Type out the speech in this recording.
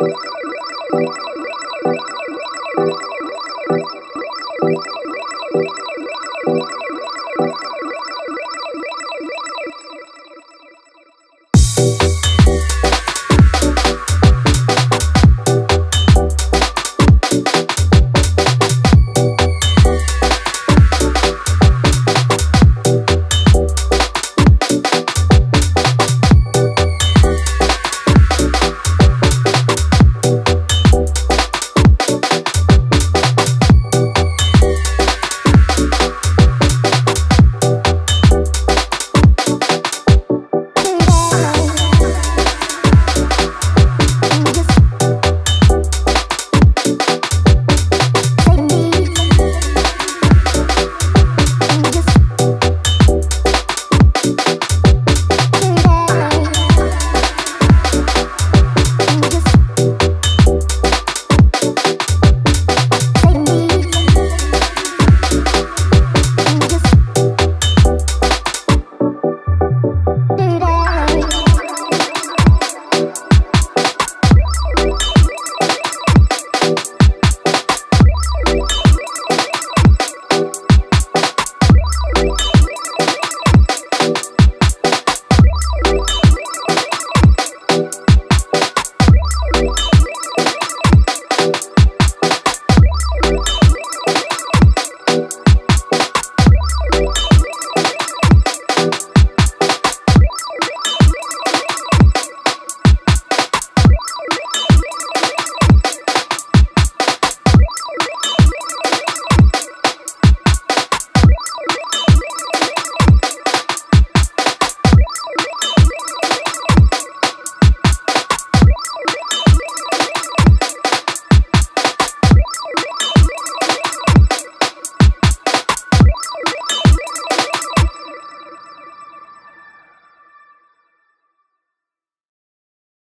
Música